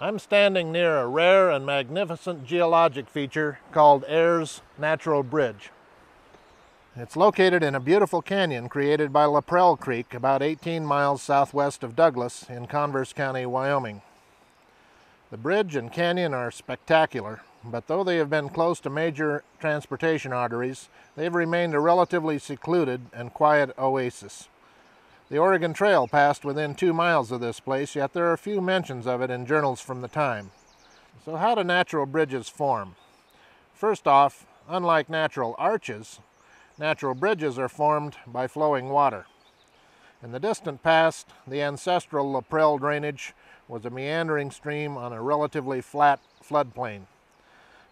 I'm standing near a rare and magnificent geologic feature called Ayres Natural Bridge. It's located in a beautiful canyon created by Laprelle Creek about 18 miles southwest of Douglas in Converse County, Wyoming. The bridge and canyon are spectacular, but though they have been close to major transportation arteries, they've remained a relatively secluded and quiet oasis. The Oregon Trail passed within two miles of this place, yet there are few mentions of it in journals from the time. So how do natural bridges form? First off, unlike natural arches, natural bridges are formed by flowing water. In the distant past, the ancestral Laprelle drainage was a meandering stream on a relatively flat floodplain.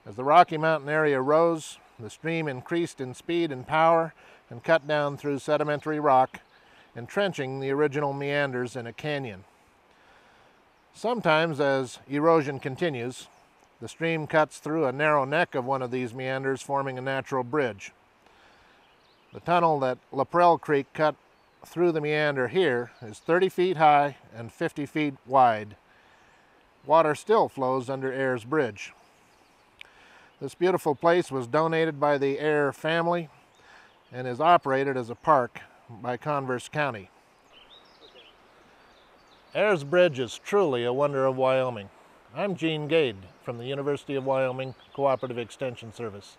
As the Rocky Mountain area rose, the stream increased in speed and power and cut down through sedimentary rock entrenching the original meanders in a canyon. Sometimes, as erosion continues, the stream cuts through a narrow neck of one of these meanders, forming a natural bridge. The tunnel that Laprelle Creek cut through the meander here is 30 feet high and 50 feet wide. Water still flows under Ayres Bridge. This beautiful place was donated by the Ayer family and is operated as a park by Converse County. Ayres Bridge is truly a wonder of Wyoming. I'm Gene Gade from the University of Wyoming Cooperative Extension Service.